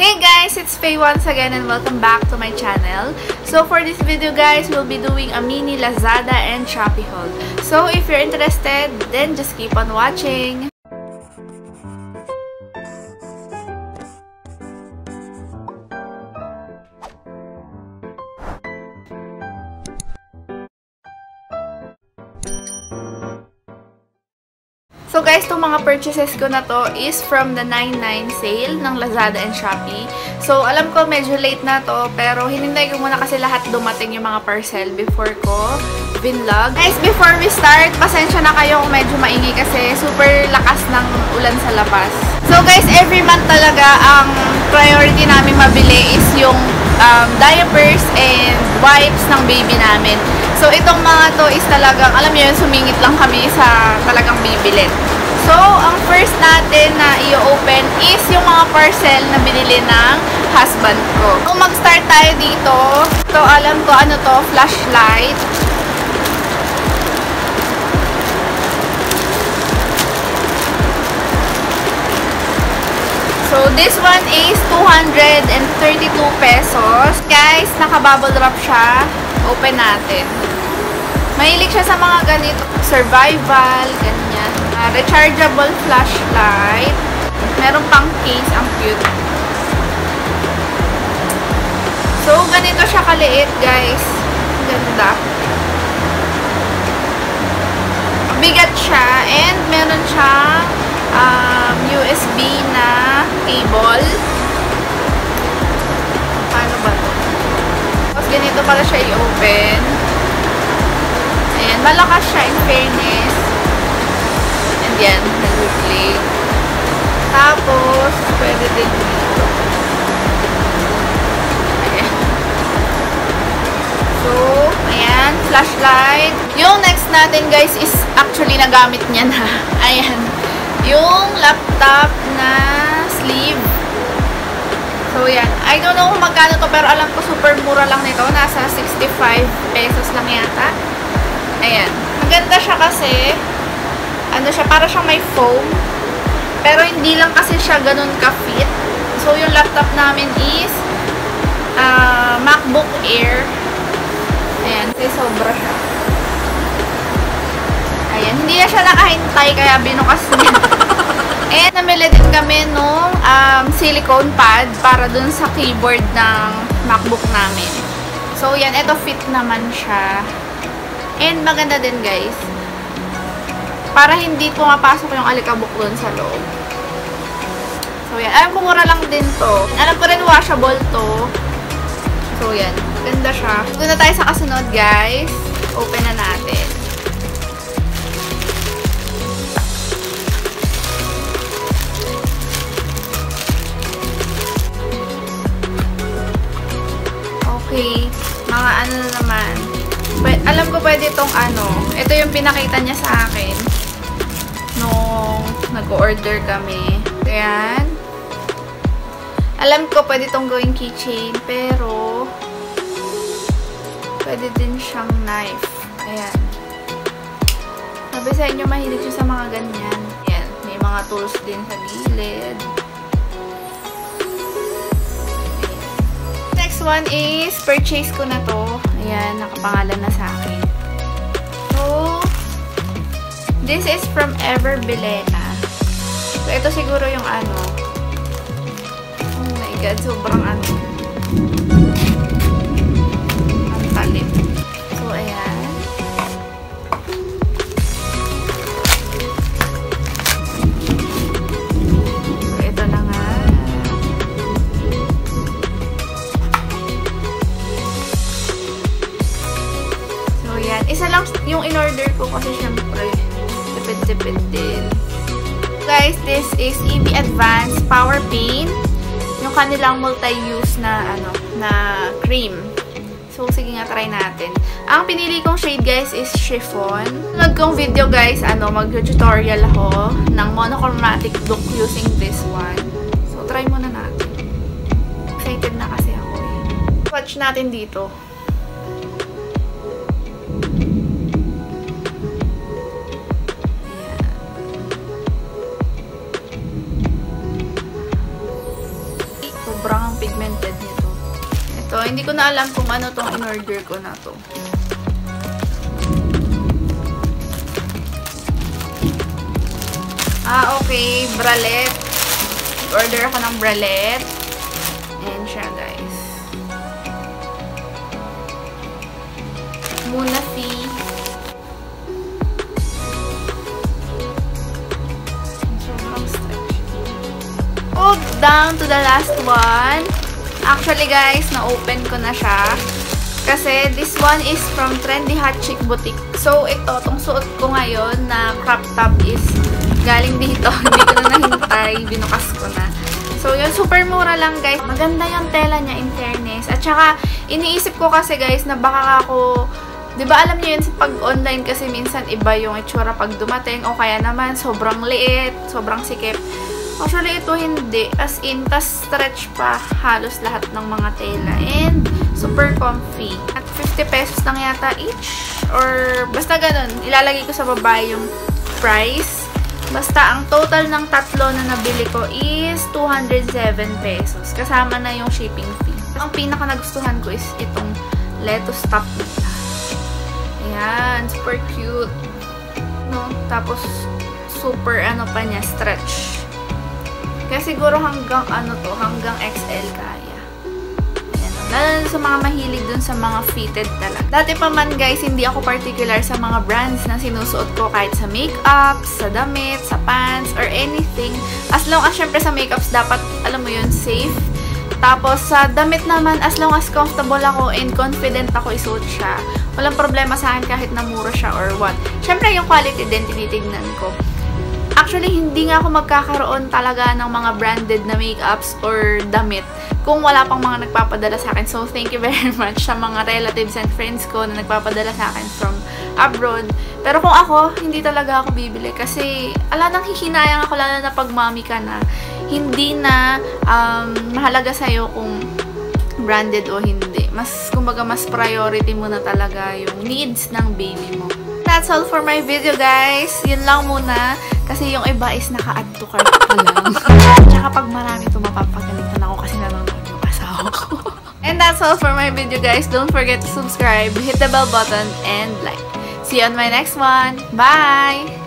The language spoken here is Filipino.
Hey guys, it's Faye once again and welcome back to my channel. So for this video guys, we'll be doing a mini Lazada and Shopee haul. So if you're interested, then just keep on watching. So guys, itong mga purchases ko na to is from the 99 sale ng Lazada and Shopee. So alam ko medyo late na to, pero hinintay ko muna kasi lahat dumating yung mga parcel before ko binlog. Guys, before we start, pasensya na kayo kung medyo maingay kasi super lakas ng ulan sa labas. So guys, every month talaga ang priority namin mabili is yung um, diapers and wipes ng baby namin. So, itong mga to is talagang, alam niyo yun, sumingit lang kami sa talagang bibili. So, ang first natin na i-open is yung mga parcel na binili ng husband ko. Kung mag-start tayo dito, to alam ko ano to, flashlight. So, this one is 232 pesos. Guys, naka-bubble wrap siya. Open natin. Mahilig siya sa mga ganito. Survival, ganyan. Uh, rechargeable flashlight. Meron pang case. Ang cute. So, ganito siya kaliit, guys. Ganda. Bigat siya. And meron siyang um, USB na cable. Paano ba to? Tapos ganito pala siya i-open. Malakas siya in fairness. And yan, nag-play. Tapos, pwede din dito. So, ayan, flashlight. Yung next natin guys is actually nagamit niya na. Ayan. Yung laptop na sleeve. So, yan. I don't know kung magkano to, pero alam ko super mura lang nito. Nasa 65 pesos lang yata. Ayan. Maganda siya kasi, ano siya, para siyang may foam. Pero hindi lang kasi siya ganun ka-fit. So, yung laptop namin is uh, MacBook Air. Ayan. Kasi sobra siya. Ayan. Hindi na siya nakahintay, kaya binukas niya. And namili din kami nung um, silicone pad para dun sa keyboard ng MacBook namin. So, yan. Ito fit naman siya. And maganda din guys. Para hindi pumapasok yung alikabok dun sa loob. So, yan. Alam ko mura lang din to. Alam ko rin washable to. So, yan. Ganda siya. Doon na tayo sa kasunod guys. Open na natin. Pwede itong ano. Ito yung pinakita niya sa akin. Nung nag-order kami. Ayan. Alam ko pwede itong gawing keychain. Pero, pwede din siyang knife. Ayan. Sabi sa inyo, mahilig siya sa mga ganyan. Ayan. May mga tools din sa gilid. Next one is, purchase ko na to. Ayan, nakapangalan na sa akin. This is from Ever Bilena. So, ito siguro yung ano. Oh my God, sobrang ano. Ang talim. So, ayan. Isa lang yung in-order ko kasi syempre, tipid-tipid din. Guys, this is EB Advanced Power Paint. Yung kanilang multi-use na, ano, na cream. So, sige nga, try natin. Ang pinili kong shade, guys, is chiffon. Sunod kong video, guys, ano, mag-tutorial ako ng monochromatic look using this one. So, try muna natin. Excited na kasi ako eh. Watch natin dito. Hindi ko na alam kung ano tong in-order ko na to. Ah, okay. Bralet. Order ako ng bralet. Ayan siya, guys. Muna stretchy. Oh, down to the last one. Actually, guys, na-open ko na siya. Kasi this one is from Trendy Hot Chick Boutique. So, ito, tong suot ko ngayon na crop top is galing dito. Hindi ko na nahintay. Binukas ko na. So, yun, super mura lang, guys. Maganda yung tela niya, in fairness. At saka, iniisip ko kasi, guys, na baka ako... Di ba alam niyo yun, sa pag-online kasi minsan iba yung itsura pag dumating o kaya naman sobrang liit, sobrang sikip. Actually, ito hindi. As in, tas stretch pa halos lahat ng mga tela. And, super comfy. At 50 pesos lang yata each. Or, basta ganun. Ilalagay ko sa baba yung price. Basta, ang total ng tatlo na nabili ko is 207 pesos. Kasama na yung shipping fee. Ang pinaka nagustuhan ko is itong lettuce top nila. Ayan, super cute. No? Tapos, super ano pa niya, stretch. Kaya siguro hanggang ano to, hanggang XL kaya. Lalo sa mga mahilig dun sa mga fitted talaga. Dati pa man guys, hindi ako particular sa mga brands na sinusuot ko kahit sa makeup, sa damit, sa pants, or anything. As long as syempre sa makeups dapat, alam mo yun, safe. Tapos sa damit naman, as long as comfortable ako and confident ako isuot siya, walang problema sa akin kahit na mura siya or what. Syempre yung quality din tinitignan ko. Actually, hindi nga ako magkakaroon talaga ng mga branded na makeups or damit kung wala pang mga nagpapadala sa akin. So, thank you very much sa mga relatives and friends ko na nagpapadala sa akin from abroad. Pero kung ako, hindi talaga ako bibili kasi ala nang hihinayang ako lalo na pag mommy ka na. Hindi na um, mahalaga sa'yo kung branded o hindi. Mas, kumbaga, mas priority mo na talaga yung needs ng baby mo. That's all for my video, guys. Yun lang muna. Kasi yung iba is naka-add to cart pa lang. Tsaka pag marami ito, mapapagalitan ako kasi nanonood yung asawa ko. and that's all for my video, guys. Don't forget to subscribe, hit the bell button, and like. See you on my next one. Bye!